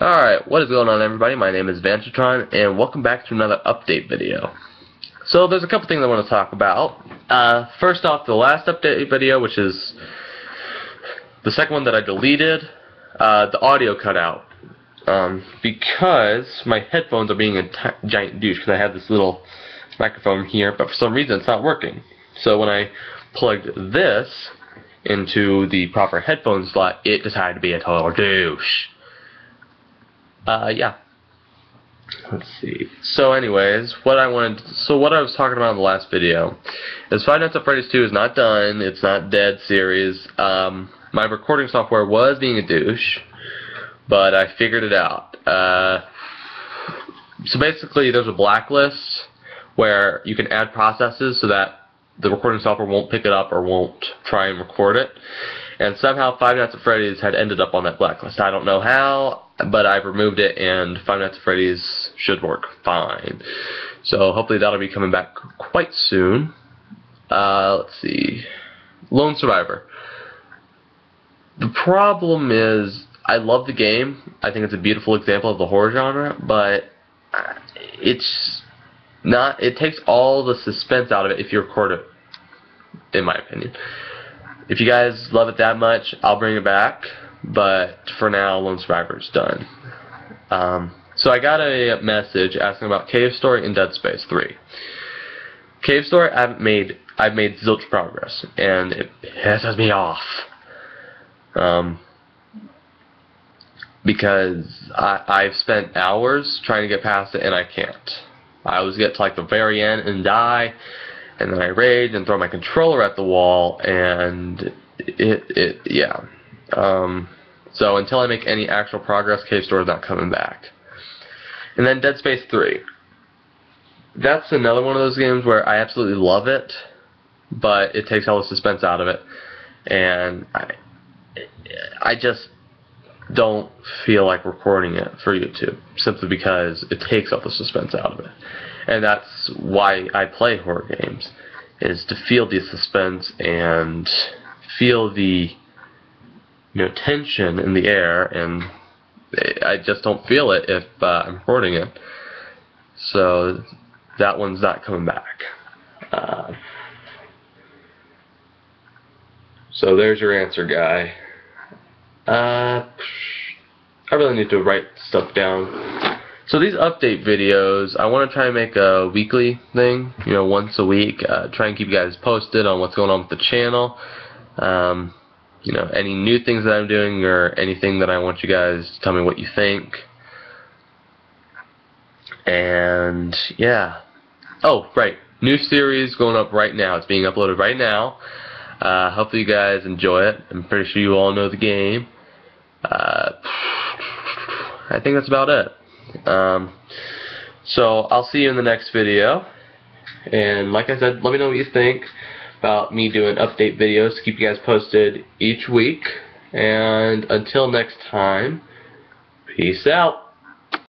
Alright, what is going on everybody? My name is Vanceatron, and welcome back to another update video. So there's a couple things I want to talk about. Uh, first off, the last update video, which is the second one that I deleted, uh, the audio cut out. Um, because my headphones are being a giant douche, because I have this little microphone here, but for some reason it's not working. So when I plugged this into the proper headphone slot, it decided to be a total douche. Uh, yeah. Let's see. So, anyways, what I wanted, so what I was talking about in the last video is Five Nights at Freddy's 2 is not done. It's not dead series. Um, my recording software was being a douche, but I figured it out. Uh, so basically, there's a blacklist where you can add processes so that the recording software won't pick it up or won't try and record it. And somehow Five Nights at Freddy's had ended up on that blacklist. I don't know how, but I've removed it, and Five Nights at Freddy's should work fine. So hopefully that'll be coming back quite soon. Uh, let's see. Lone Survivor. The problem is, I love the game. I think it's a beautiful example of the horror genre, but it's not. It takes all the suspense out of it if you record it, in my opinion. If you guys love it that much, I'll bring it back. But for now, Lone Survivor is done. Um, so I got a message asking about Cave Story and Dead Space 3. Cave Story, I've made I've made zilch progress, and it pisses me off. Um, because I, I've spent hours trying to get past it, and I can't. I always get to like the very end and die, and then I rage and throw my controller at the wall, and it, it, yeah. Um, so until I make any actual progress, Cave Story is not coming back. And then Dead Space 3. That's another one of those games where I absolutely love it, but it takes all the suspense out of it, and I, I just don't feel like recording it for YouTube simply because it takes all the suspense out of it and that's why I play horror games, is to feel the suspense and feel the you know tension in the air, and I just don't feel it if uh, I'm recording it. So that one's not coming back. Uh, so there's your answer, guy. Uh, I really need to write stuff down. So these update videos, I want to try and make a weekly thing, you know, once a week. Uh, try and keep you guys posted on what's going on with the channel. Um, you know, any new things that I'm doing or anything that I want you guys to tell me what you think. And, yeah. Oh, right. New series going up right now. It's being uploaded right now. Uh, hopefully you guys enjoy it. I'm pretty sure you all know the game. Uh, I think that's about it. Um, so I'll see you in the next video. And like I said, let me know what you think about me doing update videos to keep you guys posted each week. And until next time, peace out.